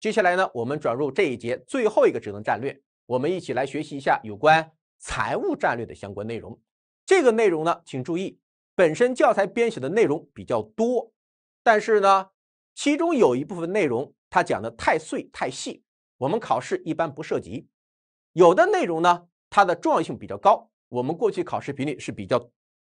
接下来呢，我们转入这一节最后一个职能战略，我们一起来学习一下有关财务战略的相关内容。这个内容呢，请注意，本身教材编写的内容比较多，但是呢，其中有一部分内容它讲的太碎太细，我们考试一般不涉及。有的内容呢，它的重要性比较高，我们过去考试频率是比较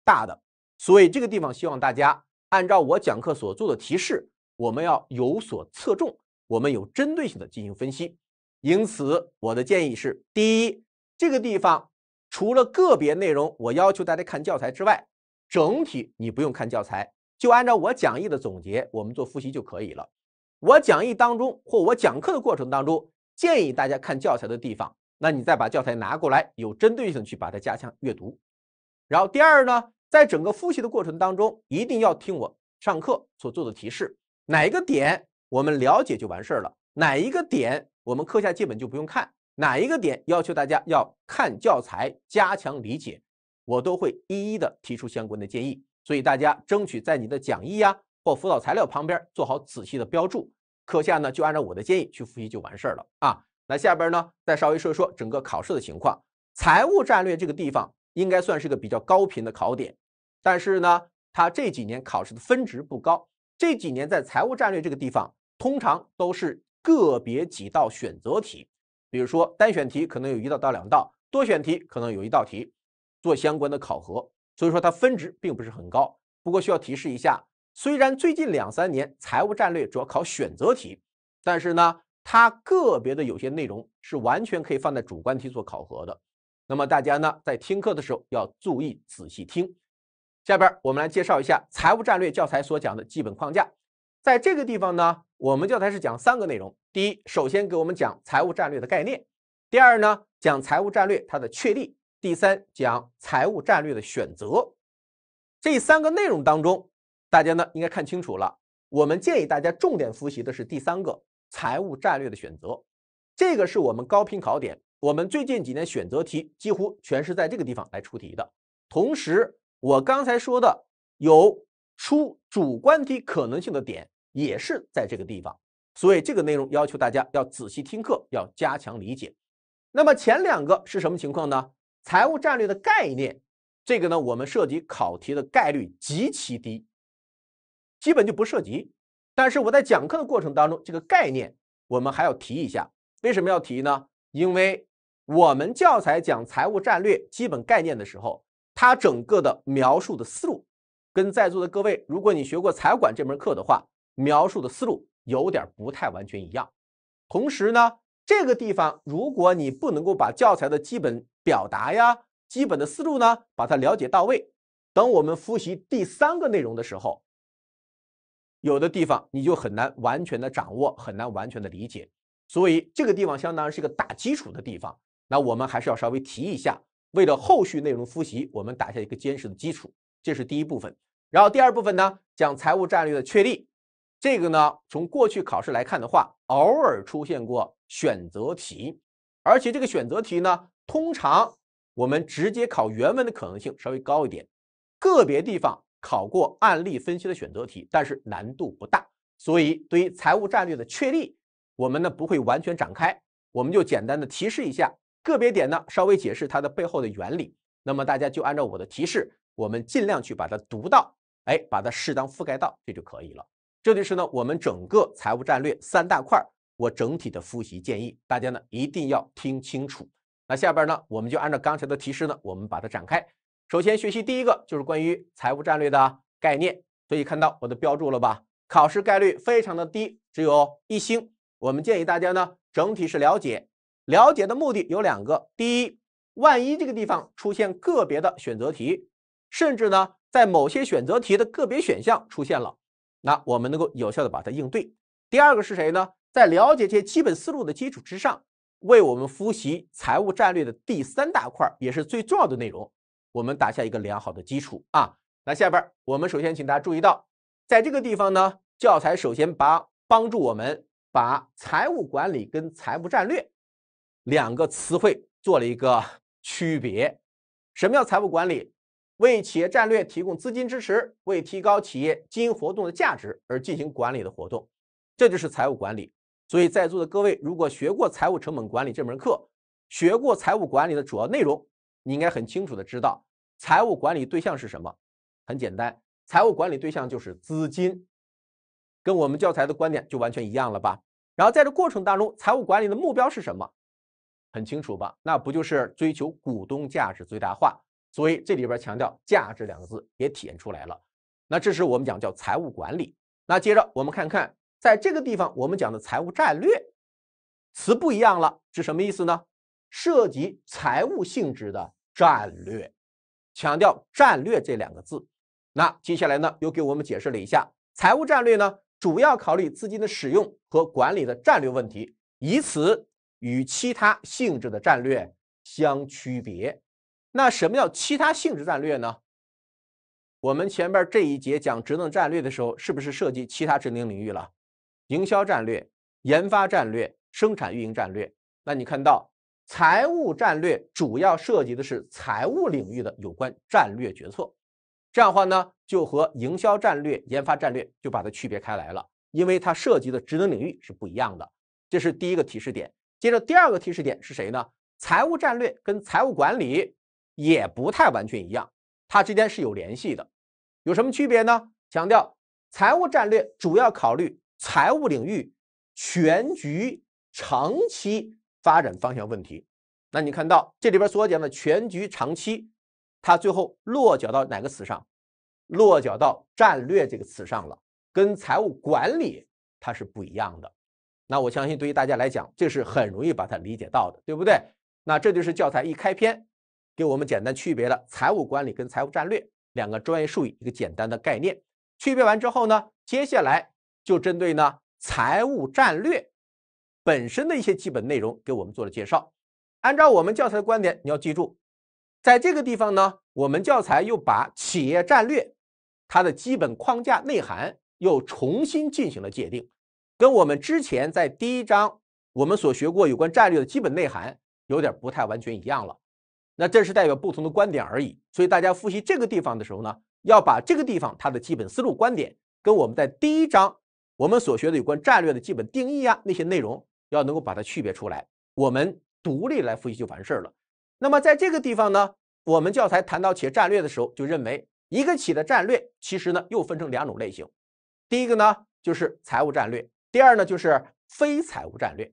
大的，所以这个地方希望大家按照我讲课所做的提示，我们要有所侧重。我们有针对性的进行分析，因此我的建议是：第一，这个地方除了个别内容我要求大家看教材之外，整体你不用看教材，就按照我讲义的总结，我们做复习就可以了。我讲义当中或我讲课的过程当中，建议大家看教材的地方，那你再把教材拿过来，有针对性去把它加强阅读。然后第二呢，在整个复习的过程当中，一定要听我上课所做的提示，哪一个点。我们了解就完事儿了，哪一个点我们课下基本就不用看，哪一个点要求大家要看教材加强理解，我都会一一的提出相关的建议。所以大家争取在你的讲义呀或辅导材料旁边做好仔细的标注，课下呢就按照我的建议去复习就完事儿了啊。那下边呢再稍微说说整个考试的情况，财务战略这个地方应该算是个比较高频的考点，但是呢它这几年考试的分值不高，这几年在财务战略这个地方。通常都是个别几道选择题，比如说单选题可能有一道到两道，多选题可能有一道题做相关的考核，所以说它分值并不是很高。不过需要提示一下，虽然最近两三年财务战略主要考选择题，但是呢，它个别的有些内容是完全可以放在主观题做考核的。那么大家呢在听课的时候要注意仔细听。下边我们来介绍一下财务战略教材所讲的基本框架。在这个地方呢，我们教材是讲三个内容。第一，首先给我们讲财务战略的概念；第二呢，讲财务战略它的确立；第三，讲财务战略的选择。这三个内容当中，大家呢应该看清楚了。我们建议大家重点复习的是第三个财务战略的选择，这个是我们高频考点。我们最近几年选择题几乎全是在这个地方来出题的。同时，我刚才说的有出主观题可能性的点。也是在这个地方，所以这个内容要求大家要仔细听课，要加强理解。那么前两个是什么情况呢？财务战略的概念，这个呢，我们涉及考题的概率极其低，基本就不涉及。但是我在讲课的过程当中，这个概念我们还要提一下。为什么要提呢？因为我们教材讲财务战略基本概念的时候，它整个的描述的思路，跟在座的各位，如果你学过财管这门课的话。描述的思路有点不太完全一样，同时呢，这个地方如果你不能够把教材的基本表达呀、基本的思路呢，把它了解到位，等我们复习第三个内容的时候，有的地方你就很难完全的掌握，很难完全的理解。所以这个地方相当于是个打基础的地方，那我们还是要稍微提一下，为了后续内容复习，我们打下一个坚实的基础，这是第一部分。然后第二部分呢，讲财务战略的确立。这个呢，从过去考试来看的话，偶尔出现过选择题，而且这个选择题呢，通常我们直接考原文的可能性稍微高一点，个别地方考过案例分析的选择题，但是难度不大。所以对于财务战略的确立，我们呢不会完全展开，我们就简单的提示一下个别点呢，稍微解释它的背后的原理。那么大家就按照我的提示，我们尽量去把它读到，哎，把它适当覆盖到，这就可以了。这就是呢，我们整个财务战略三大块，我整体的复习建议，大家呢一定要听清楚。那下边呢，我们就按照刚才的提示呢，我们把它展开。首先学习第一个就是关于财务战略的概念，所以看到我的标注了吧？考试概率非常的低，只有一星。我们建议大家呢，整体是了解，了解的目的有两个：第一，万一这个地方出现个别的选择题，甚至呢，在某些选择题的个别选项出现了。那我们能够有效的把它应对。第二个是谁呢？在了解这些基本思路的基础之上，为我们复习财务战略的第三大块，也是最重要的内容，我们打下一个良好的基础啊。那下边我们首先请大家注意到，在这个地方呢，教材首先把帮助我们把财务管理跟财务战略两个词汇做了一个区别。什么叫财务管理？为企业战略提供资金支持，为提高企业经营活动的价值而进行管理的活动，这就是财务管理。所以在座的各位，如果学过财务成本管理这门课，学过财务管理的主要内容，你应该很清楚的知道，财务管理对象是什么？很简单，财务管理对象就是资金，跟我们教材的观点就完全一样了吧？然后在这过程当中，财务管理的目标是什么？很清楚吧？那不就是追求股东价值最大化？所以这里边强调价值两个字也体现出来了。那这是我们讲叫财务管理。那接着我们看看，在这个地方我们讲的财务战略词不一样了，是什么意思呢？涉及财务性质的战略，强调战略这两个字。那接下来呢，又给我们解释了一下财务战略呢，主要考虑资金的使用和管理的战略问题，以此。与其他性质的战略相区别，那什么叫其他性质战略呢？我们前边这一节讲职能战略的时候，是不是涉及其他职能领域了？营销战略、研发战略、生产运营战略。那你看到财务战略主要涉及的是财务领域的有关战略决策，这样的话呢，就和营销战略、研发战略就把它区别开来了，因为它涉及的职能领域是不一样的。这是第一个提示点。接着第二个提示点是谁呢？财务战略跟财务管理也不太完全一样，它之间是有联系的。有什么区别呢？强调财务战略主要考虑财务领域全局长期发展方向问题。那你看到这里边所讲的全局长期，它最后落脚到哪个词上？落脚到战略这个词上了，跟财务管理它是不一样的。那我相信，对于大家来讲，这是很容易把它理解到的，对不对？那这就是教材一开篇给我们简单区别了财务管理跟财务战略两个专业术语一个简单的概念。区别完之后呢，接下来就针对呢财务战略本身的一些基本内容给我们做了介绍。按照我们教材的观点，你要记住，在这个地方呢，我们教材又把企业战略它的基本框架内涵又重新进行了界定。跟我们之前在第一章我们所学过有关战略的基本内涵有点不太完全一样了，那这是代表不同的观点而已。所以大家复习这个地方的时候呢，要把这个地方它的基本思路观点跟我们在第一章我们所学的有关战略的基本定义啊那些内容要能够把它区别出来，我们独立来复习就完事儿了。那么在这个地方呢，我们教材谈到企业战略的时候，就认为一个企业的战略其实呢又分成两种类型，第一个呢就是财务战略。第二呢，就是非财务战略，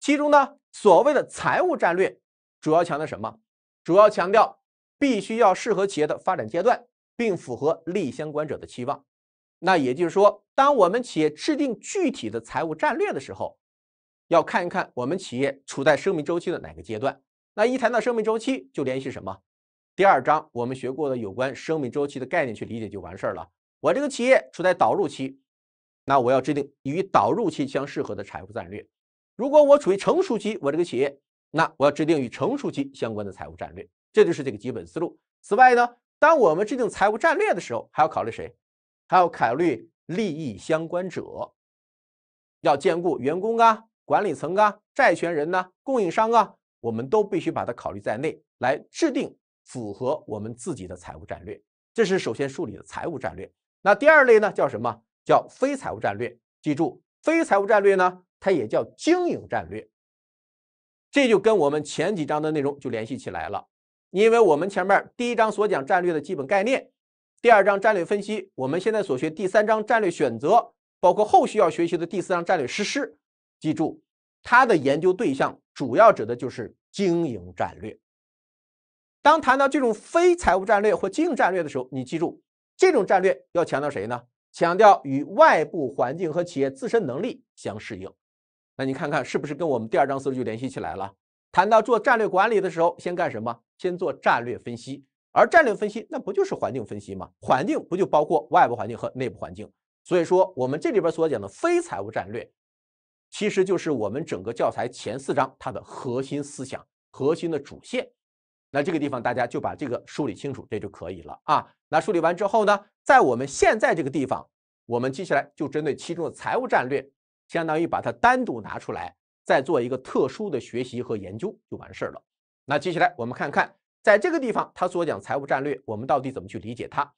其中呢，所谓的财务战略主要强调什么？主要强调必须要适合企业的发展阶段，并符合利益相关者的期望。那也就是说，当我们企业制定具体的财务战略的时候，要看一看我们企业处在生命周期的哪个阶段。那一谈到生命周期，就联系什么？第二章我们学过的有关生命周期的概念去理解就完事儿了。我这个企业处在导入期。那我要制定与导入期相适合的财务战略。如果我处于成熟期，我这个企业，那我要制定与成熟期相关的财务战略。这就是这个基本思路。此外呢，当我们制定财务战略的时候，还要考虑谁？还要考虑利益相关者，要兼顾员工啊、管理层啊、债权人呐、供应商啊，我们都必须把它考虑在内，来制定符合我们自己的财务战略。这是首先树立的财务战略。那第二类呢，叫什么？叫非财务战略，记住，非财务战略呢，它也叫经营战略。这就跟我们前几章的内容就联系起来了，因为我们前面第一章所讲战略的基本概念，第二章战略分析，我们现在所学第三章战略选择，包括后续要学习的第四章战略实施，记住，它的研究对象主要指的就是经营战略。当谈到这种非财务战略或经营战略的时候，你记住，这种战略要强调谁呢？强调与外部环境和企业自身能力相适应，那你看看是不是跟我们第二章思路就联系起来了？谈到做战略管理的时候，先干什么？先做战略分析，而战略分析那不就是环境分析吗？环境不就包括外部环境和内部环境？所以说，我们这里边所讲的非财务战略，其实就是我们整个教材前四章它的核心思想、核心的主线。那这个地方大家就把这个梳理清楚，这就可以了啊。那梳理完之后呢，在我们现在这个地方，我们接下来就针对其中的财务战略，相当于把它单独拿出来，再做一个特殊的学习和研究就完事儿了。那接下来我们看看，在这个地方他所讲财务战略，我们到底怎么去理解它？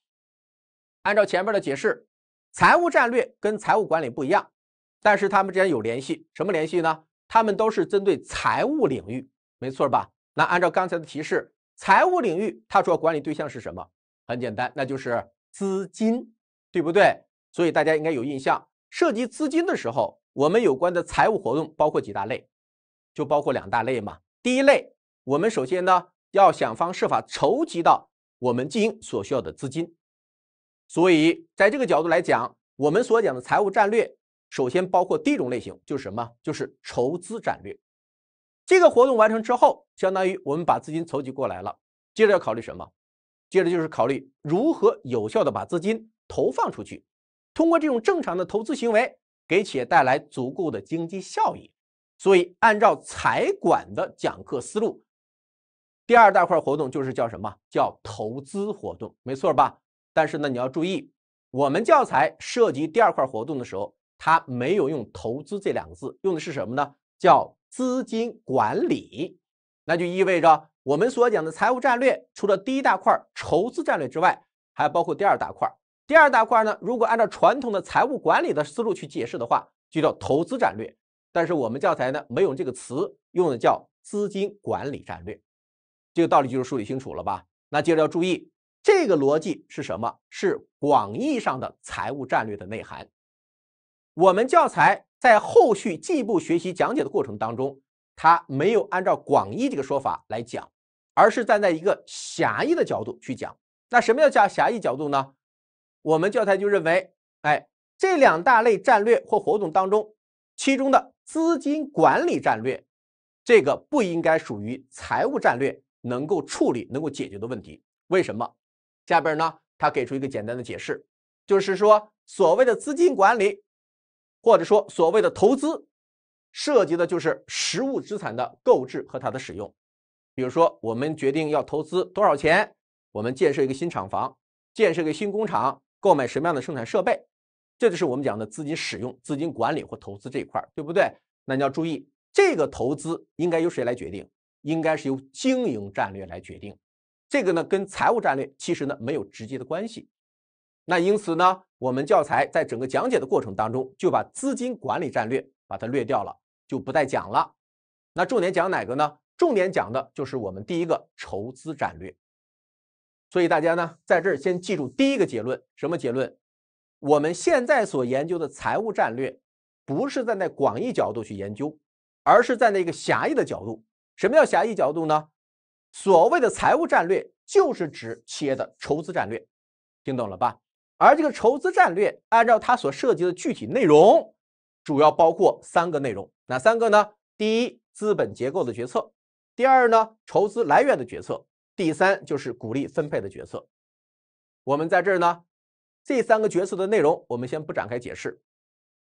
按照前面的解释，财务战略跟财务管理不一样，但是它们之间有联系，什么联系呢？它们都是针对财务领域，没错吧？那按照刚才的提示，财务领域它主要管理对象是什么？很简单，那就是资金，对不对？所以大家应该有印象，涉及资金的时候，我们有关的财务活动包括几大类，就包括两大类嘛。第一类，我们首先呢要想方设法筹集到我们经营所需要的资金，所以在这个角度来讲，我们所讲的财务战略。首先，包括第一种类型就是什么？就是筹资战略。这个活动完成之后，相当于我们把资金筹集过来了。接着要考虑什么？接着就是考虑如何有效的把资金投放出去，通过这种正常的投资行为，给企业带来足够的经济效益。所以，按照财管的讲课思路，第二大块活动就是叫什么？叫投资活动，没错吧？但是呢，你要注意，我们教材涉及第二块活动的时候。它没有用“投资”这两个字，用的是什么呢？叫资金管理。那就意味着我们所讲的财务战略，除了第一大块筹资战略之外，还包括第二大块。第二大块呢，如果按照传统的财务管理的思路去解释的话，就叫投资战略。但是我们教材呢，没有这个词，用的叫资金管理战略。这个道理就是梳理清楚了吧？那接着要注意，这个逻辑是什么？是广义上的财务战略的内涵。我们教材在后续进一步学习讲解的过程当中，它没有按照广义这个说法来讲，而是站在一个狭义的角度去讲。那什么叫加狭义角度呢？我们教材就认为，哎，这两大类战略或活动当中，其中的资金管理战略，这个不应该属于财务战略能够处理、能够解决的问题。为什么？下边呢，他给出一个简单的解释，就是说，所谓的资金管理。或者说，所谓的投资，涉及的就是实物资产的购置和它的使用。比如说，我们决定要投资多少钱，我们建设一个新厂房，建设一个新工厂，购买什么样的生产设备，这就是我们讲的资金使用、资金管理或投资这一块，对不对？那你要注意，这个投资应该由谁来决定？应该是由经营战略来决定。这个呢，跟财务战略其实呢没有直接的关系。那因此呢，我们教材在整个讲解的过程当中，就把资金管理战略把它略掉了，就不再讲了。那重点讲哪个呢？重点讲的就是我们第一个筹资战略。所以大家呢，在这儿先记住第一个结论，什么结论？我们现在所研究的财务战略，不是站在广义角度去研究，而是站在那个狭义的角度。什么叫狭义角度呢？所谓的财务战略，就是指企业的筹资战略，听懂了吧？而这个筹资战略，按照它所涉及的具体内容，主要包括三个内容。哪三个呢？第一，资本结构的决策；第二呢，筹资来源的决策；第三就是鼓励分配的决策。我们在这儿呢，这三个决策的内容，我们先不展开解释。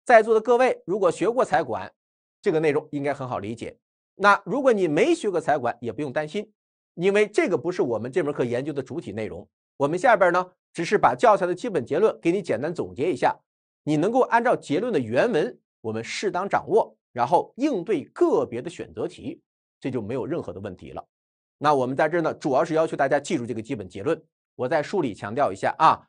在座的各位，如果学过财管，这个内容应该很好理解。那如果你没学过财管，也不用担心，因为这个不是我们这门课研究的主体内容。我们下边呢？只是把教材的基本结论给你简单总结一下，你能够按照结论的原文，我们适当掌握，然后应对个别的选择题，这就没有任何的问题了。那我们在这呢，主要是要求大家记住这个基本结论。我在书里强调一下啊，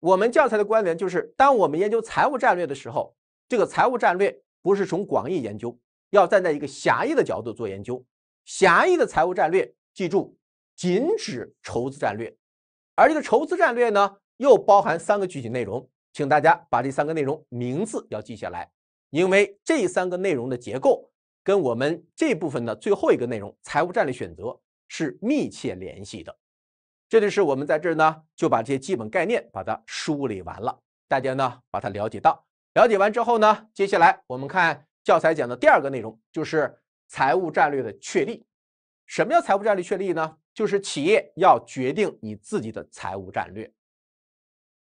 我们教材的关联就是，当我们研究财务战略的时候，这个财务战略不是从广义研究，要站在一个狭义的角度做研究。狭义的财务战略，记住，仅指筹资战略。而这个筹资战略呢，又包含三个具体内容，请大家把这三个内容名字要记下来，因为这三个内容的结构跟我们这部分的最后一个内容财务战略选择是密切联系的。这就是我们在这儿呢，就把这些基本概念把它梳理完了，大家呢把它了解到。了解完之后呢，接下来我们看教材讲的第二个内容，就是财务战略的确立。什么叫财务战略确立呢？就是企业要决定你自己的财务战略。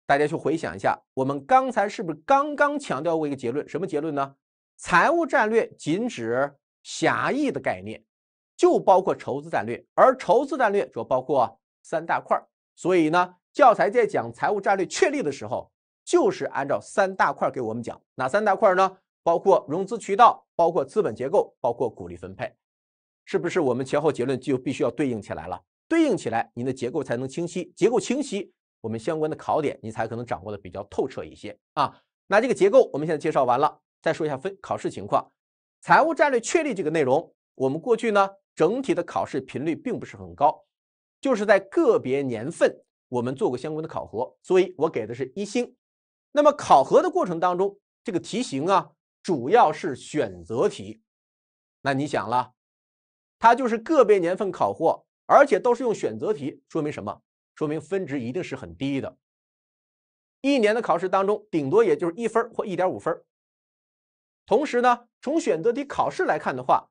大家去回想一下，我们刚才是不是刚刚强调过一个结论？什么结论呢？财务战略仅指狭义的概念，就包括筹资战略，而筹资战略主要包括三大块。所以呢，教材在讲财务战略确立的时候，就是按照三大块给我们讲。哪三大块呢？包括融资渠道，包括资本结构，包括股利分配。是不是我们前后结论就必须要对应起来了？对应起来，你的结构才能清晰。结构清晰，我们相关的考点你才可能掌握的比较透彻一些啊。那这个结构我们现在介绍完了，再说一下分考试情况，财务战略确立这个内容，我们过去呢整体的考试频率并不是很高，就是在个别年份我们做过相关的考核，所以我给的是一星。那么考核的过程当中，这个题型啊主要是选择题，那你想了，它就是个别年份考获，而且都是用选择题，说明什么？说明分值一定是很低的。一年的考试当中，顶多也就是一分或一点五分。同时呢，从选择题考试来看的话，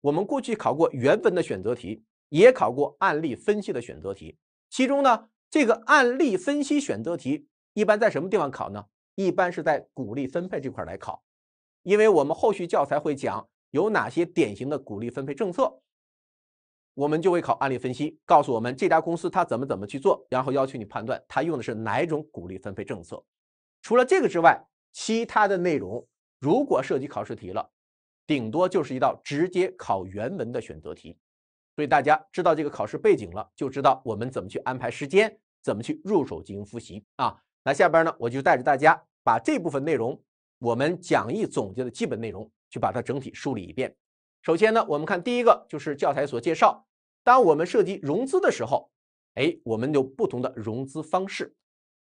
我们过去考过原文的选择题，也考过案例分析的选择题。其中呢，这个案例分析选择题一般在什么地方考呢？一般是在股利分配这块来考，因为我们后续教材会讲有哪些典型的股利分配政策。我们就会考案例分析，告诉我们这家公司它怎么怎么去做，然后要求你判断它用的是哪种股利分配政策。除了这个之外，其他的内容如果涉及考试题了，顶多就是一道直接考原文的选择题。所以大家知道这个考试背景了，就知道我们怎么去安排时间，怎么去入手进行复习啊。那下边呢，我就带着大家把这部分内容，我们讲义总结的基本内容，去把它整体梳理一遍。首先呢，我们看第一个就是教材所介绍。当我们涉及融资的时候，哎，我们有不同的融资方式。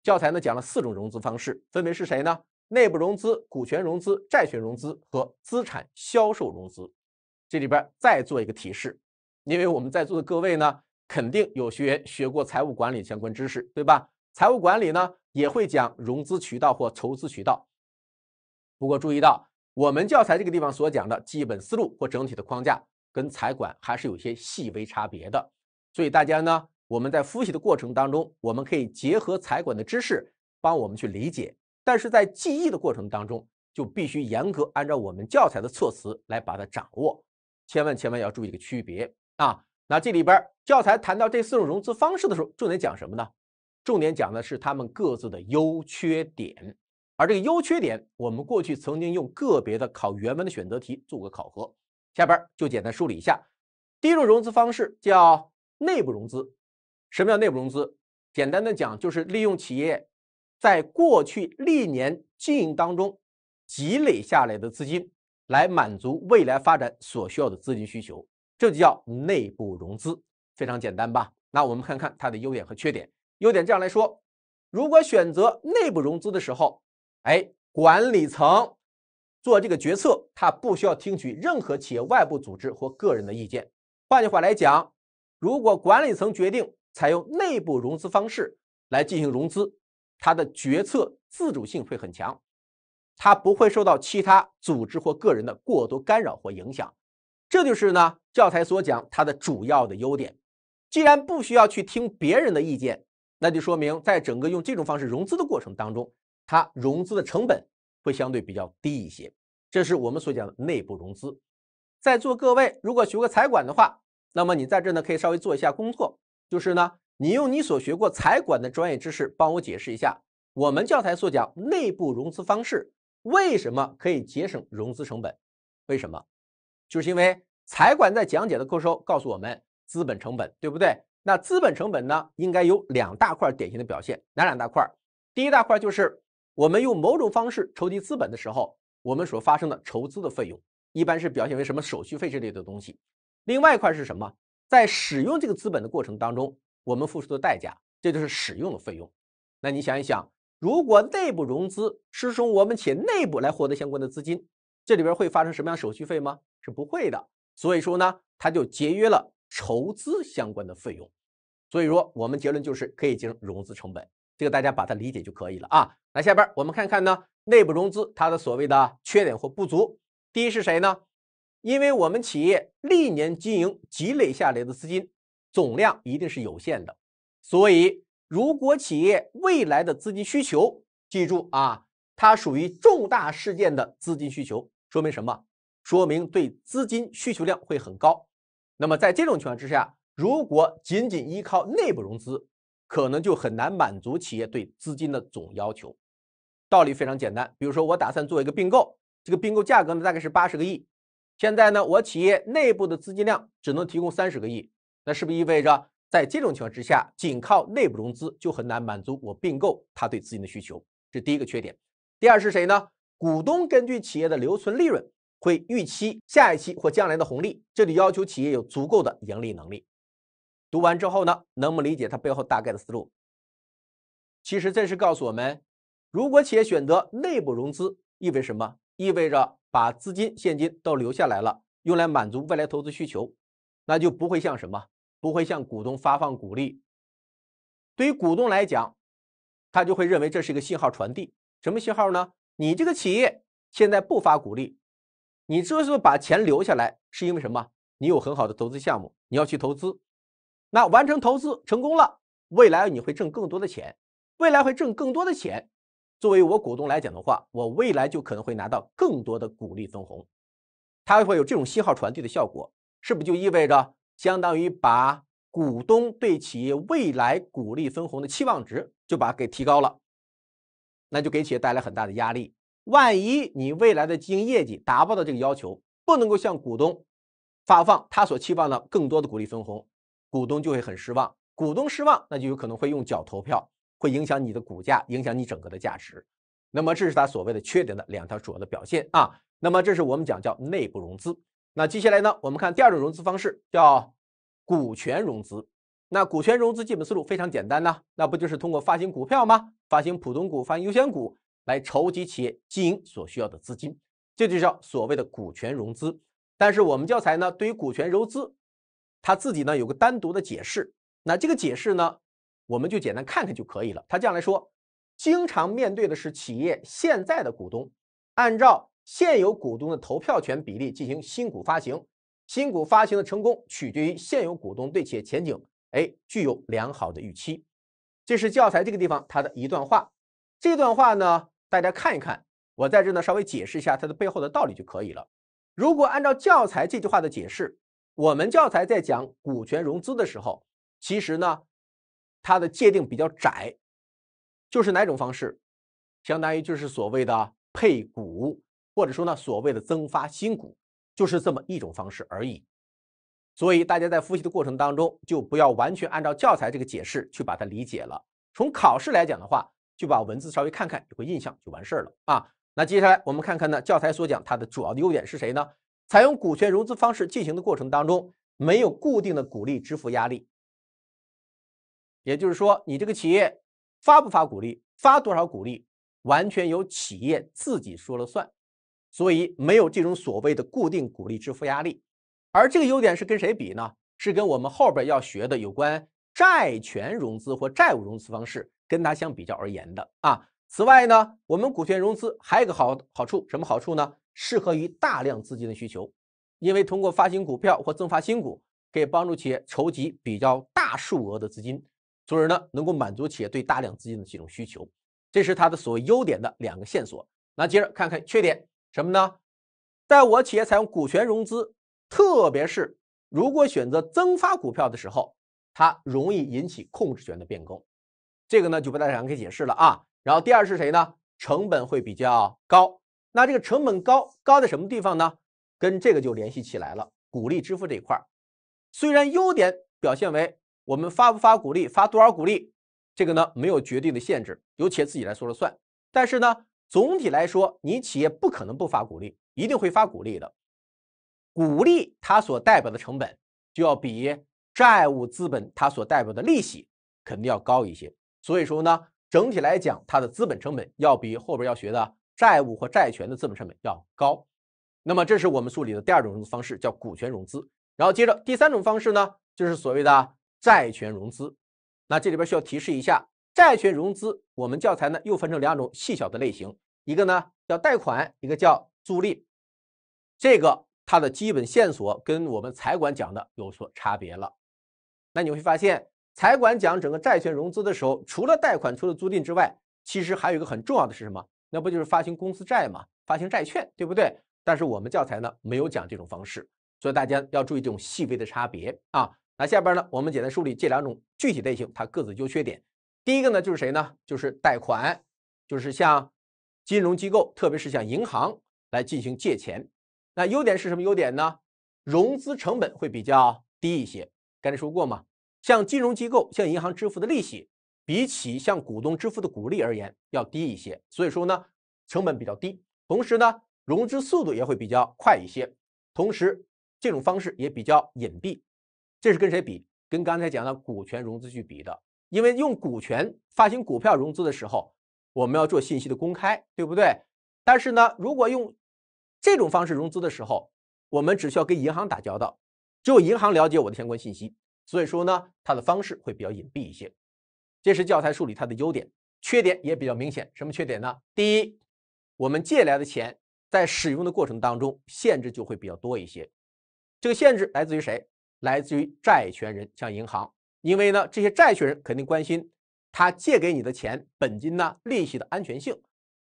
教材呢讲了四种融资方式，分别是谁呢？内部融资、股权融资、债权融资和资产销售融资。这里边再做一个提示，因为我们在座的各位呢，肯定有学员学过财务管理相关知识，对吧？财务管理呢也会讲融资渠道或筹资渠道。不过注意到，我们教材这个地方所讲的基本思路或整体的框架。跟财管还是有些细微差别的，所以大家呢，我们在复习的过程当中，我们可以结合财管的知识帮我们去理解，但是在记忆的过程当中，就必须严格按照我们教材的措辞来把它掌握，千万千万要注意一个区别啊。那这里边教材谈到这四种融资方式的时候，重点讲什么呢？重点讲的是他们各自的优缺点，而这个优缺点，我们过去曾经用个别的考原文的选择题做过考核。下边就简单梳理一下，第一种融资方式叫内部融资。什么叫内部融资？简单的讲，就是利用企业在过去历年经营当中积累下来的资金，来满足未来发展所需要的资金需求，这就叫内部融资。非常简单吧？那我们看看它的优点和缺点。优点这样来说，如果选择内部融资的时候，哎，管理层。做这个决策，他不需要听取任何企业外部组织或个人的意见。换句话来讲，如果管理层决定采用内部融资方式来进行融资，他的决策自主性会很强，他不会受到其他组织或个人的过多干扰或影响。这就是呢教材所讲它的主要的优点。既然不需要去听别人的意见，那就说明在整个用这种方式融资的过程当中，它融资的成本。会相对比较低一些，这是我们所讲的内部融资。在座各位如果学过财管的话，那么你在这呢可以稍微做一下工作，就是呢你用你所学过财管的专业知识帮我解释一下，我们教材所讲内部融资方式为什么可以节省融资成本？为什么？就是因为财管在讲解的过程中告诉我们资本成本，对不对？那资本成本呢应该有两大块典型的表现，哪两大块？第一大块就是。我们用某种方式筹集资本的时候，我们所发生的筹资的费用，一般是表现为什么手续费之类的东西。另外一块是什么？在使用这个资本的过程当中，我们付出的代价，这就是使用的费用。那你想一想，如果内部融资是从我们企业内部来获得相关的资金，这里边会发生什么样手续费吗？是不会的。所以说呢，它就节约了筹资相关的费用。所以说，我们结论就是可以节省融资成本。这个大家把它理解就可以了啊。那下边我们看看呢，内部融资它的所谓的缺点或不足。第一是谁呢？因为我们企业历年经营积累下来的资金总量一定是有限的，所以如果企业未来的资金需求，记住啊，它属于重大事件的资金需求，说明什么？说明对资金需求量会很高。那么在这种情况之下，如果仅仅依靠内部融资，可能就很难满足企业对资金的总要求。道理非常简单，比如说我打算做一个并购，这个并购价格呢大概是八十个亿，现在呢我企业内部的资金量只能提供三十个亿，那是不是意味着在这种情况之下，仅靠内部融资就很难满足我并购它对资金的需求？这第一个缺点。第二是谁呢？股东根据企业的留存利润，会预期下一期或将来的红利，这里要求企业有足够的盈利能力。读完之后呢，能不能理解它背后大概的思路？其实这是告诉我们，如果企业选择内部融资，意味什么？意味着把资金、现金都留下来了，用来满足未来投资需求，那就不会向什么？不会向股东发放股利。对于股东来讲，他就会认为这是一个信号传递。什么信号呢？你这个企业现在不发股利，你之所以把钱留下来，是因为什么？你有很好的投资项目，你要去投资。那完成投资成功了，未来你会挣更多的钱，未来会挣更多的钱。作为我股东来讲的话，我未来就可能会拿到更多的股利分红，它会有这种信号传递的效果，是不是就意味着相当于把股东对企业未来股利分红的期望值就把它给提高了？那就给企业带来很大的压力。万一你未来的经营业绩达不到这个要求，不能够向股东发放他所期望的更多的股利分红。股东就会很失望，股东失望，那就有可能会用脚投票，会影响你的股价，影响你整个的价值。那么这是它所谓的缺点的两条主要的表现啊。那么这是我们讲叫内部融资。那接下来呢，我们看第二种融资方式叫股权融资。那股权融资基本思路非常简单呢，那不就是通过发行股票吗？发行普通股、发行优先股来筹集企业经营所需要的资金，这就叫所谓的股权融资。但是我们教材呢，对于股权融资。他自己呢有个单独的解释，那这个解释呢，我们就简单看看就可以了。他这样来说，经常面对的是企业现在的股东，按照现有股东的投票权比例进行新股发行，新股发行的成功取决于现有股东对企业前景，哎，具有良好的预期。这是教材这个地方它的一段话，这段话呢，大家看一看，我在这呢稍微解释一下它的背后的道理就可以了。如果按照教材这句话的解释。我们教材在讲股权融资的时候，其实呢，它的界定比较窄，就是哪种方式，相当于就是所谓的配股，或者说呢所谓的增发新股，就是这么一种方式而已。所以大家在复习的过程当中，就不要完全按照教材这个解释去把它理解了。从考试来讲的话，就把文字稍微看看，有个印象就完事儿了啊。那接下来我们看看呢，教材所讲它的主要的优点是谁呢？采用股权融资方式进行的过程当中，没有固定的股利支付压力。也就是说，你这个企业发不发股利，发多少股利，完全由企业自己说了算，所以没有这种所谓的固定股利支付压力。而这个优点是跟谁比呢？是跟我们后边要学的有关债权融资或债务融资方式跟它相比较而言的啊。此外呢，我们股权融资还有一个好好处，什么好处呢？适合于大量资金的需求，因为通过发行股票或增发新股，可以帮助企业筹集比较大数额的资金，从而呢能够满足企业对大量资金的这种需求。这是它的所谓优点的两个线索。那接着看看缺点什么呢？在我企业采用股权融资，特别是如果选择增发股票的时候，它容易引起控制权的变更。这个呢就不大家可以解释了啊。然后第二是谁呢？成本会比较高。那这个成本高高在什么地方呢？跟这个就联系起来了。股利支付这一块儿，虽然优点表现为我们发不发股利，发多少股利，这个呢没有绝对的限制，由企业自己来说了算。但是呢，总体来说，你企业不可能不发股利，一定会发股利的。股利它所代表的成本就要比债务资本它所代表的利息肯定要高一些。所以说呢，整体来讲，它的资本成本要比后边要学的。债务或债权的资本成本要高，那么这是我们梳理的第二种融资方式，叫股权融资。然后接着第三种方式呢，就是所谓的债权融资。那这里边需要提示一下，债权融资我们教材呢又分成两种细小的类型，一个呢叫贷款，一个叫租赁。这个它的基本线索跟我们财管讲的有所差别了。那你会发现，财管讲整个债权融资的时候，除了贷款、除了租赁之外，其实还有一个很重要的是什么？那不就是发行公司债嘛，发行债券，对不对？但是我们教材呢没有讲这种方式，所以大家要注意这种细微的差别啊。那下边呢，我们简单梳理这两种具体类型它各自优缺点。第一个呢就是谁呢？就是贷款，就是向金融机构，特别是向银行来进行借钱。那优点是什么优点呢？融资成本会比较低一些。刚才说过嘛，向金融机构向银行支付的利息。比起向股东支付的股利而言要低一些，所以说呢成本比较低。同时呢，融资速度也会比较快一些。同时，这种方式也比较隐蔽。这是跟谁比？跟刚才讲的股权融资去比的。因为用股权发行股票融资的时候，我们要做信息的公开，对不对？但是呢，如果用这种方式融资的时候，我们只需要跟银行打交道，只有银行了解我的相关信息。所以说呢，它的方式会比较隐蔽一些。这是教材梳理它的优点，缺点也比较明显。什么缺点呢？第一，我们借来的钱在使用的过程当中，限制就会比较多一些。这个限制来自于谁？来自于债权人，像银行。因为呢，这些债权人肯定关心他借给你的钱本金呢、利息的安全性，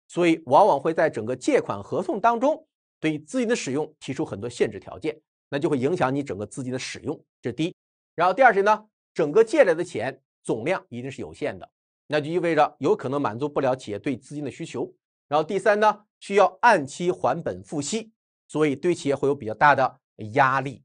所以往往会在整个借款合同当中对资金的使用提出很多限制条件，那就会影响你整个资金的使用。这是第一。然后第二是呢，整个借来的钱总量一定是有限的，那就意味着有可能满足不了企业对资金的需求。然后第三呢，需要按期还本付息，所以对企业会有比较大的压力，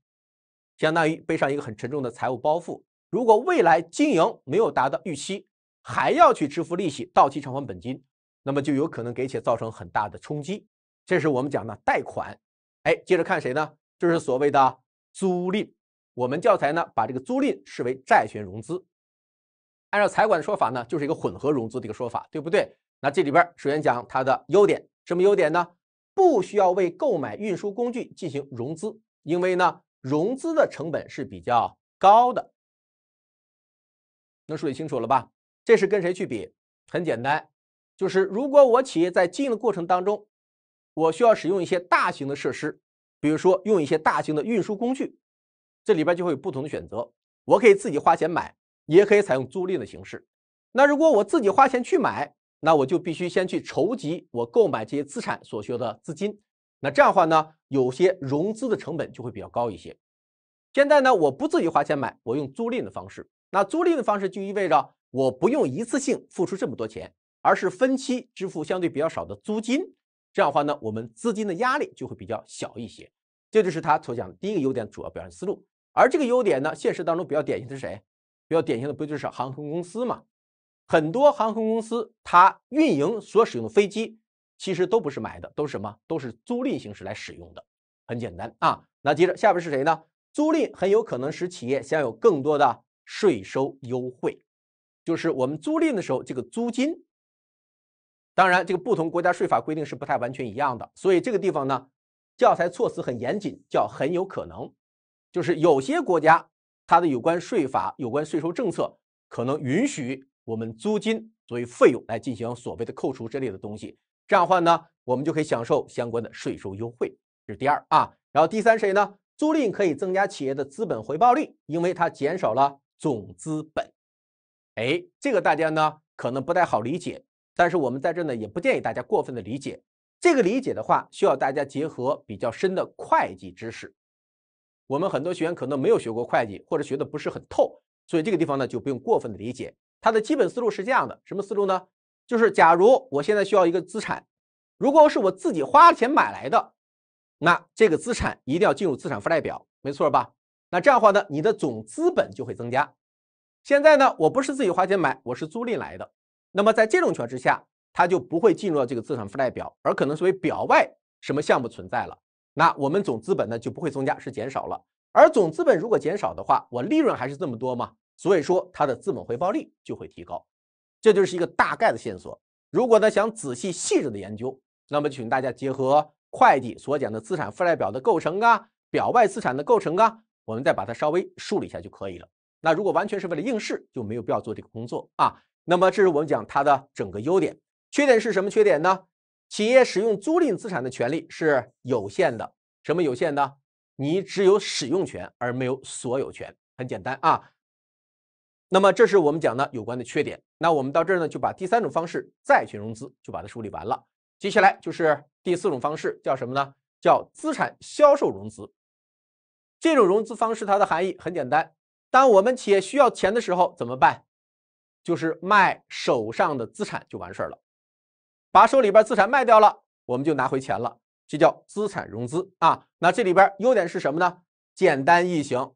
相当于背上一个很沉重的财务包袱。如果未来经营没有达到预期，还要去支付利息、到期偿还本金，那么就有可能给企业造成很大的冲击。这是我们讲的贷款。哎，接着看谁呢？就是所谓的租赁。我们教材呢把这个租赁视为债权融资。按照财管的说法呢，就是一个混合融资的一个说法，对不对？那这里边首先讲它的优点，什么优点呢？不需要为购买运输工具进行融资，因为呢融资的成本是比较高的。能梳理清楚了吧？这是跟谁去比？很简单，就是如果我企业在经营的过程当中，我需要使用一些大型的设施，比如说用一些大型的运输工具，这里边就会有不同的选择。我可以自己花钱买，也可以采用租赁的形式。那如果我自己花钱去买，那我就必须先去筹集我购买这些资产所需要的资金。那这样的话呢，有些融资的成本就会比较高一些。现在呢，我不自己花钱买，我用租赁的方式。那租赁的方式就意味着我不用一次性付出这么多钱，而是分期支付相对比较少的租金。这样的话呢，我们资金的压力就会比较小一些。这就是他所讲的第一个优点主要表现思路。而这个优点呢，现实当中比较典型的是谁？比较典型的不就是航空公司嘛？很多航空公司它运营所使用的飞机，其实都不是买的，都是什么？都是租赁形式来使用的。很简单啊。那接着下边是谁呢？租赁很有可能使企业享有更多的。税收优惠，就是我们租赁的时候，这个租金，当然这个不同国家税法规定是不太完全一样的，所以这个地方呢，教材措辞很严谨，叫很有可能，就是有些国家它的有关税法、有关税收政策可能允许我们租金作为费用来进行所谓的扣除之类的东西，这样的话呢，我们就可以享受相关的税收优惠。这是第二啊，然后第三谁呢？租赁可以增加企业的资本回报率，因为它减少了。总资本，哎，这个大家呢可能不太好理解，但是我们在这呢也不建议大家过分的理解。这个理解的话，需要大家结合比较深的会计知识。我们很多学员可能没有学过会计，或者学的不是很透，所以这个地方呢就不用过分的理解。它的基本思路是这样的，什么思路呢？就是假如我现在需要一个资产，如果是我自己花钱买来的，那这个资产一定要进入资产负债表，没错吧？那这样的话呢，你的总资本就会增加。现在呢，我不是自己花钱买，我是租赁来的。那么在这种情况之下，它就不会进入到这个资产负债表，而可能是为表外什么项目存在了。那我们总资本呢就不会增加，是减少了。而总资本如果减少的话，我利润还是这么多嘛？所以说它的资本回报率就会提高。这就是一个大概的线索。如果呢想仔细细致的研究，那么请大家结合会计所讲的资产负债表的构成啊，表外资产的构成啊。我们再把它稍微梳理一下就可以了。那如果完全是为了应试，就没有必要做这个工作啊。那么这是我们讲它的整个优点，缺点是什么缺点呢？企业使用租赁资产的权利是有限的。什么有限呢？你只有使用权而没有所有权。很简单啊。那么这是我们讲的有关的缺点。那我们到这儿呢，就把第三种方式债权融资就把它梳理完了。接下来就是第四种方式，叫什么呢？叫资产销售融资。这种融资方式，它的含义很简单。当我们企业需要钱的时候，怎么办？就是卖手上的资产就完事儿了，把手里边资产卖掉了，我们就拿回钱了，这叫资产融资啊。那这里边优点是什么呢？简单易行，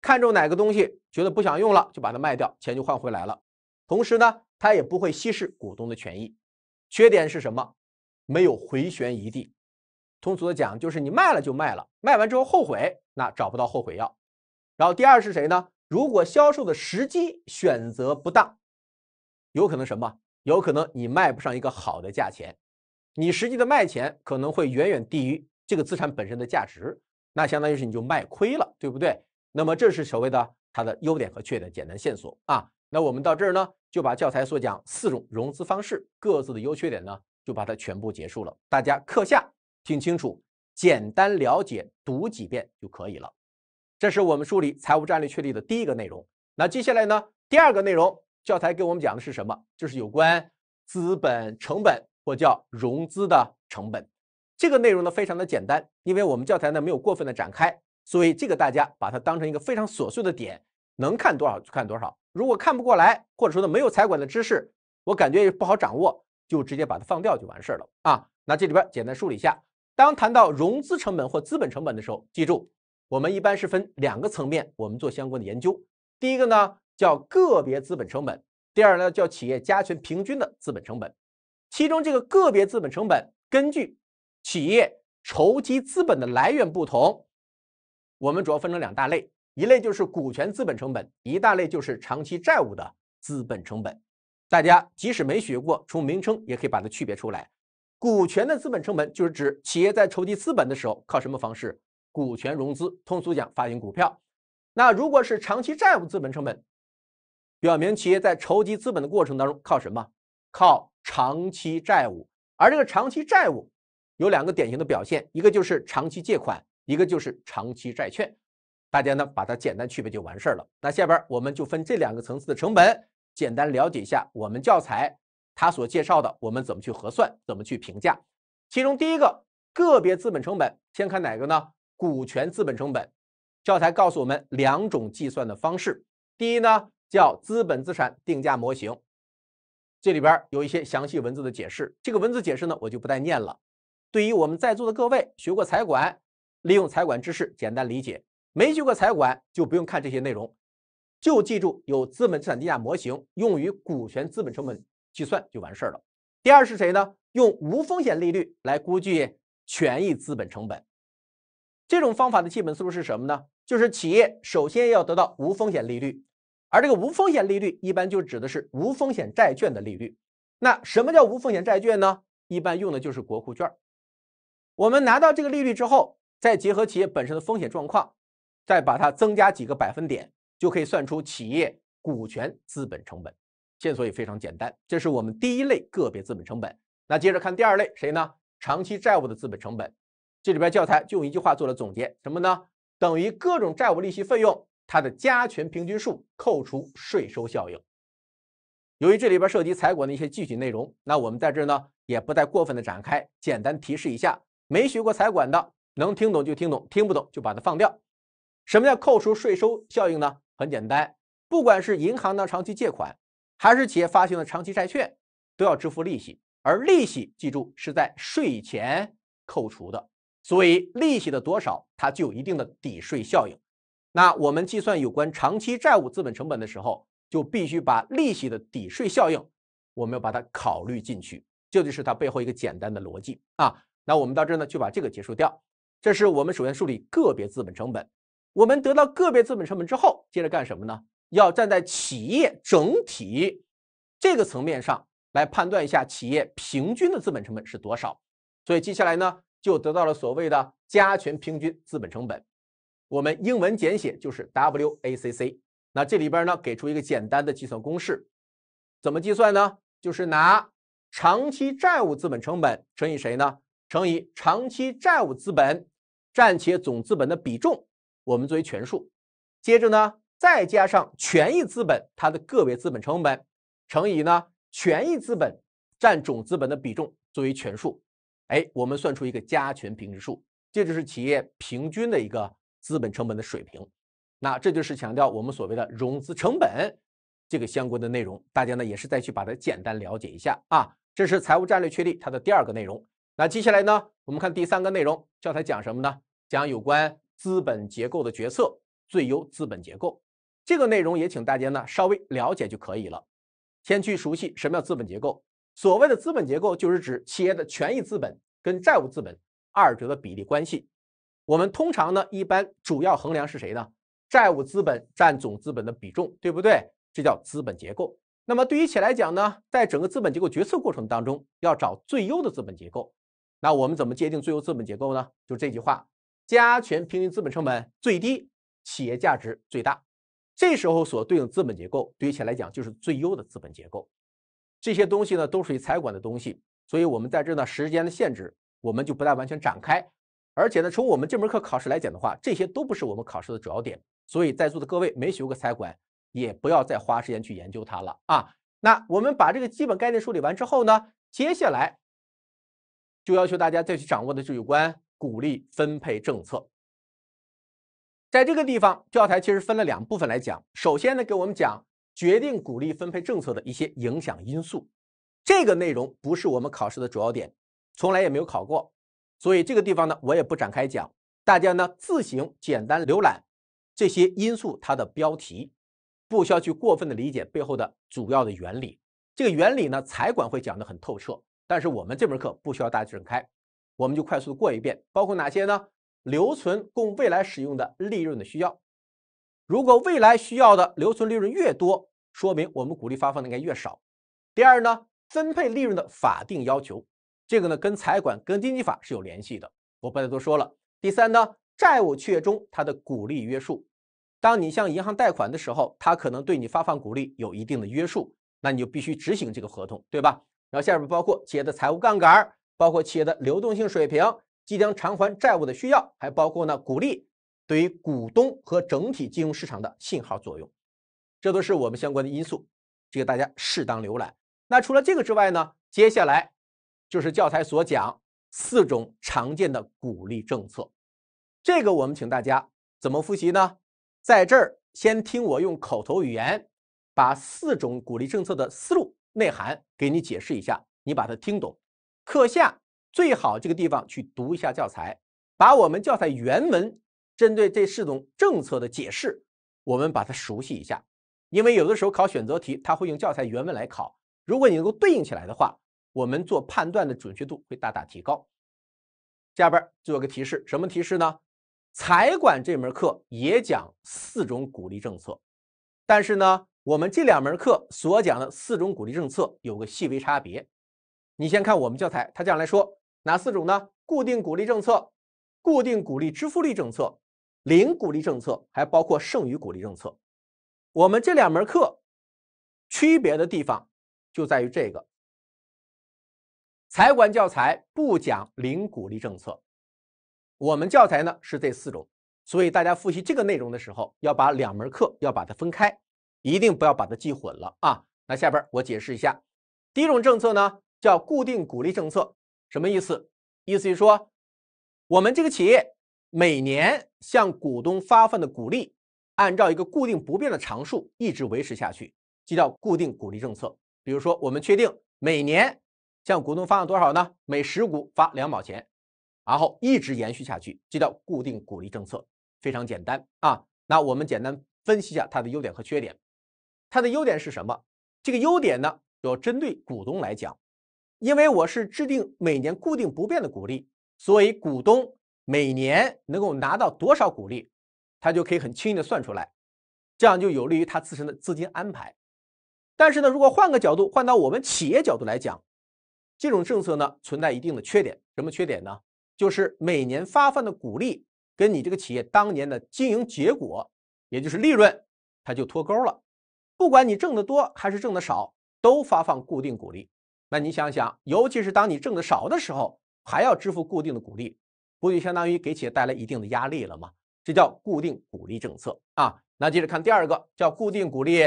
看中哪个东西，觉得不想用了，就把它卖掉，钱就换回来了。同时呢，它也不会稀释股东的权益。缺点是什么？没有回旋余地。通俗的讲，就是你卖了就卖了，卖完之后后悔，那找不到后悔药。然后第二是谁呢？如果销售的时机选择不当，有可能什么？有可能你卖不上一个好的价钱，你实际的卖钱可能会远远低于这个资产本身的价值，那相当于是你就卖亏了，对不对？那么这是所谓的它的优点和缺点简单线索啊。那我们到这儿呢，就把教材所讲四种融资方式各自的优缺点呢，就把它全部结束了。大家课下听清楚，简单了解，读几遍就可以了。这是我们梳理财务战略确立的第一个内容。那接下来呢，第二个内容。教材给我们讲的是什么？就是有关资本成本或叫融资的成本。这个内容呢非常的简单，因为我们教材呢没有过分的展开，所以这个大家把它当成一个非常琐碎的点，能看多少就看多少。如果看不过来，或者说呢没有财管的知识，我感觉也不好掌握，就直接把它放掉就完事儿了啊。那这里边简单梳理一下，当谈到融资成本或资本成本的时候，记住我们一般是分两个层面，我们做相关的研究。第一个呢。叫个别资本成本，第二呢叫企业加权平均的资本成本。其中这个个别资本成本，根据企业筹集资本的来源不同，我们主要分成两大类，一类就是股权资本成本，一大类就是长期债务的资本成本。大家即使没学过，从名称也可以把它区别出来。股权的资本成本就是指企业在筹集资本的时候靠什么方式？股权融资，通俗讲发行股票。那如果是长期债务资本成本，表明企业在筹集资本的过程当中靠什么？靠长期债务。而这个长期债务有两个典型的表现，一个就是长期借款，一个就是长期债券。大家呢把它简单区别就完事儿了。那下边我们就分这两个层次的成本，简单了解一下我们教材它所介绍的，我们怎么去核算，怎么去评价。其中第一个个别资本成本，先看哪个呢？股权资本成本。教材告诉我们两种计算的方式。第一呢。叫资本资产定价模型，这里边有一些详细文字的解释。这个文字解释呢，我就不再念了。对于我们在座的各位学过财管，利用财管知识简单理解；没学过财管就不用看这些内容，就记住有资本资产定价模型用于股权资本成本计算就完事了。第二是谁呢？用无风险利率来估计权益资本成本。这种方法的基本思路是什么呢？就是企业首先要得到无风险利率。而这个无风险利率一般就指的是无风险债券的利率。那什么叫无风险债券呢？一般用的就是国库券。我们拿到这个利率之后，再结合企业本身的风险状况，再把它增加几个百分点，就可以算出企业股权资本成本。线索也非常简单，这是我们第一类个别资本成本。那接着看第二类，谁呢？长期债务的资本成本。这里边教材就用一句话做了总结，什么呢？等于各种债务利息费用。它的加权平均数扣除税收效应。由于这里边涉及财管的一些具体内容，那我们在这呢也不再过分的展开，简单提示一下，没学过财管的能听懂就听懂，听不懂就把它放掉。什么叫扣除税收效应呢？很简单，不管是银行的长期借款，还是企业发行的长期债券，都要支付利息，而利息记住是在税前扣除的，所以利息的多少它就有一定的抵税效应。那我们计算有关长期债务资本成本的时候，就必须把利息的抵税效应，我们要把它考虑进去，这就是它背后一个简单的逻辑啊。那我们到这呢，就把这个结束掉。这是我们首先梳理个别资本成本。我们得到个别资本成本之后，接着干什么呢？要站在企业整体这个层面上来判断一下企业平均的资本成本是多少。所以接下来呢，就得到了所谓的加权平均资本成本。我们英文简写就是 WACC。那这里边呢，给出一个简单的计算公式，怎么计算呢？就是拿长期债务资本成本乘以谁呢？乘以长期债务资本占企业总资本的比重，我们作为权数。接着呢，再加上权益资本它的个别资本成本乘以呢权益资本占总资本的比重作为权数。哎，我们算出一个加权平均数，这就是企业平均的一个。资本成本的水平，那这就是强调我们所谓的融资成本这个相关的内容，大家呢也是再去把它简单了解一下啊。这是财务战略确立它的第二个内容。那接下来呢，我们看第三个内容，教材讲什么呢？讲有关资本结构的决策，最优资本结构这个内容也请大家呢稍微了解就可以了。先去熟悉什么叫资本结构。所谓的资本结构，就是指企业的权益资本跟债务资本二者的比例关系。我们通常呢，一般主要衡量是谁呢？债务资本占总资本的比重，对不对？这叫资本结构。那么对于企业来讲呢，在整个资本结构决策过程当中，要找最优的资本结构。那我们怎么界定最优资本结构呢？就这句话：加权平均资本成本最低，企业价值最大。这时候所对应资本结构，对于企业来讲就是最优的资本结构。这些东西呢，都属于财管的东西，所以我们在这呢时间的限制，我们就不再完全展开。而且呢，从我们这门课考试来讲的话，这些都不是我们考试的主要点。所以在座的各位没学过财管，也不要再花时间去研究它了啊。那我们把这个基本概念梳理完之后呢，接下来。就要求大家再去掌握的是有关鼓励分配政策。在这个地方，教材其实分了两部分来讲。首先呢，给我们讲决定鼓励分配政策的一些影响因素。这个内容不是我们考试的主要点，从来也没有考过，所以这个地方呢，我也不展开讲。大家呢自行简单浏览这些因素它的标题，不需要去过分的理解背后的主要的原理。这个原理呢，财管会讲得很透彻。但是我们这门课不需要大家展开，我们就快速的过一遍，包括哪些呢？留存供未来使用的利润的需要，如果未来需要的留存利润越多，说明我们鼓励发放的应该越少。第二呢，分配利润的法定要求，这个呢跟财管跟经济法是有联系的，我不再多说了。第三呢，债务契约中它的鼓励约束，当你向银行贷款的时候，它可能对你发放鼓励有一定的约束，那你就必须执行这个合同，对吧？然后下面包括企业的财务杠杆，包括企业的流动性水平，即将偿还债务的需要，还包括呢鼓励对于股东和整体金融市场的信号作用，这都是我们相关的因素，这个大家适当浏览。那除了这个之外呢，接下来就是教材所讲四种常见的鼓励政策，这个我们请大家怎么复习呢？在这儿先听我用口头语言把四种鼓励政策的思路。内涵给你解释一下，你把它听懂。课下最好这个地方去读一下教材，把我们教材原文针对这四种政策的解释，我们把它熟悉一下。因为有的时候考选择题，它会用教材原文来考。如果你能够对应起来的话，我们做判断的准确度会大大提高。下边做个提示，什么提示呢？财管这门课也讲四种鼓励政策，但是呢。我们这两门课所讲的四种鼓励政策有个细微差别。你先看我们教材，它这样来说，哪四种呢？固定鼓励政策、固定鼓励支付率政策、零鼓励政策，还包括剩余鼓励政策。我们这两门课区别的地方就在于这个：财管教材不讲零鼓励政策，我们教材呢是这四种。所以大家复习这个内容的时候，要把两门课要把它分开。一定不要把它记混了啊！那下边我解释一下，第一种政策呢叫固定鼓励政策，什么意思？意思就是说，我们这个企业每年向股东发放的股利，按照一个固定不变的常数一直维持下去，就叫固定股利政策。比如说，我们确定每年向股东发放多少呢？每十股发两毛钱，然后一直延续下去，这叫固定股利政策。非常简单啊！那我们简单分析一下它的优点和缺点。它的优点是什么？这个优点呢，要针对股东来讲，因为我是制定每年固定不变的股利，所以股东每年能够拿到多少股利，他就可以很轻易的算出来，这样就有利于他自身的资金安排。但是呢，如果换个角度，换到我们企业角度来讲，这种政策呢存在一定的缺点。什么缺点呢？就是每年发放的股利跟你这个企业当年的经营结果，也就是利润，它就脱钩了。不管你挣得多还是挣得少，都发放固定股利。那你想想，尤其是当你挣得少的时候，还要支付固定的股利，不就相当于给企业带来一定的压力了吗？这叫固定股利政策啊。那接着看第二个，叫固定股利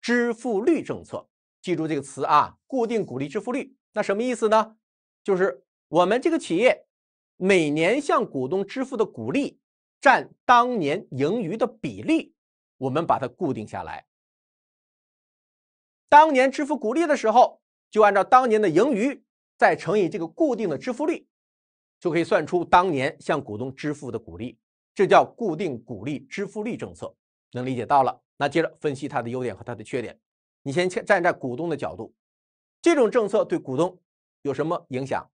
支付率政策。记住这个词啊，固定股利支付率。那什么意思呢？就是我们这个企业每年向股东支付的股利占当年盈余的比例，我们把它固定下来。当年支付股利的时候，就按照当年的盈余再乘以这个固定的支付率，就可以算出当年向股东支付的股利。这叫固定股利支付率政策，能理解到了？那接着分析它的优点和它的缺点。你先站在股东的角度，这种政策对股东有什么影响？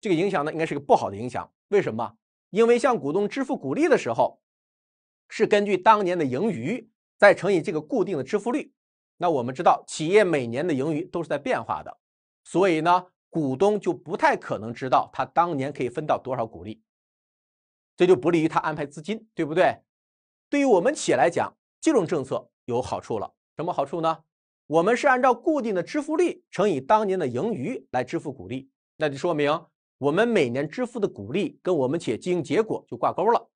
这个影响呢，应该是个不好的影响。为什么？因为向股东支付股利的时候，是根据当年的盈余再乘以这个固定的支付率。那我们知道，企业每年的盈余都是在变化的，所以呢，股东就不太可能知道他当年可以分到多少股利，这就不利于他安排资金，对不对？对于我们企业来讲，这种政策有好处了。什么好处呢？我们是按照固定的支付率乘以当年的盈余来支付股利，那就说明我们每年支付的股利跟我们企业经营结果就挂钩了。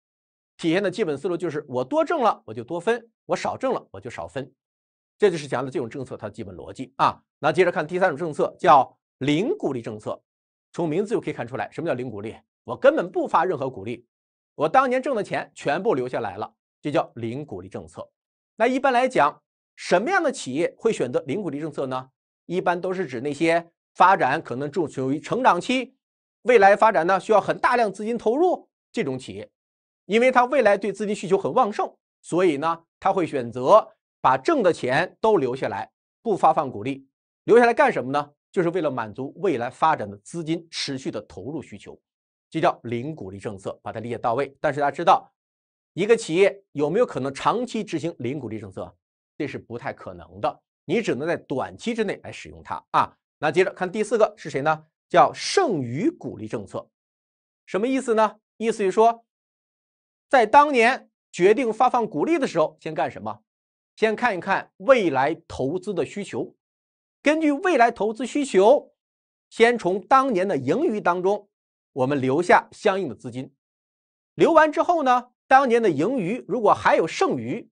体现的基本思路就是，我多挣了我就多分，我少挣了我就少分。这就是讲的这种政策它的基本逻辑啊。那接着看第三种政策，叫零鼓励政策。从名字就可以看出来，什么叫零鼓励？我根本不发任何鼓励，我当年挣的钱全部留下来了，这叫零鼓励政策。那一般来讲，什么样的企业会选择零鼓励政策呢？一般都是指那些发展可能正处于成长期，未来发展呢需要很大量资金投入这种企业，因为它未来对资金需求很旺盛，所以呢，他会选择。把挣的钱都留下来，不发放股利，留下来干什么呢？就是为了满足未来发展的资金持续的投入需求，这叫零股利政策，把它理解到位。但是大家知道，一个企业有没有可能长期执行零股利政策？这是不太可能的，你只能在短期之内来使用它啊。那接着看第四个是谁呢？叫剩余股利政策，什么意思呢？意思就是说，在当年决定发放股利的时候，先干什么？先看一看未来投资的需求，根据未来投资需求，先从当年的盈余当中，我们留下相应的资金。留完之后呢，当年的盈余如果还有剩余，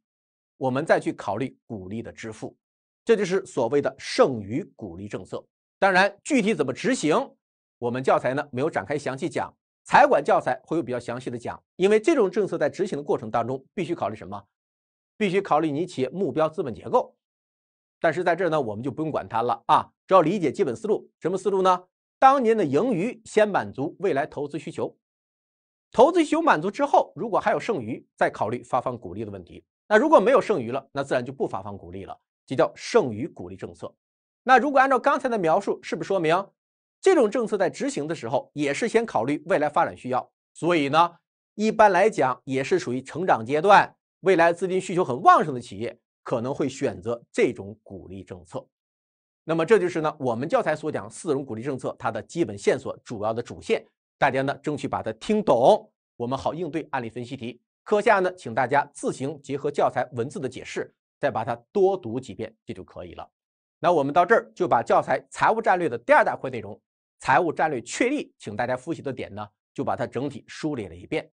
我们再去考虑股利的支付。这就是所谓的剩余股利政策。当然，具体怎么执行，我们教材呢没有展开详细讲，财管教材会有比较详细的讲。因为这种政策在执行的过程当中，必须考虑什么？必须考虑你企业目标资本结构，但是在这儿呢，我们就不用管它了啊，只要理解基本思路。什么思路呢？当年的盈余先满足未来投资需求，投资需求满足之后，如果还有剩余，再考虑发放股利的问题。那如果没有剩余了，那自然就不发放股利了，这叫剩余股利政策。那如果按照刚才的描述，是不是说明这种政策在执行的时候也是先考虑未来发展需要？所以呢，一般来讲也是属于成长阶段。未来资金需求很旺盛的企业可能会选择这种鼓励政策，那么这就是呢我们教材所讲四种鼓励政策它的基本线索，主要的主线，大家呢争取把它听懂，我们好应对案例分析题。课下呢，请大家自行结合教材文字的解释，再把它多读几遍，这就可以了。那我们到这儿就把教材财务战略的第二大块内容，财务战略确立，请大家复习的点呢，就把它整体梳理了一遍。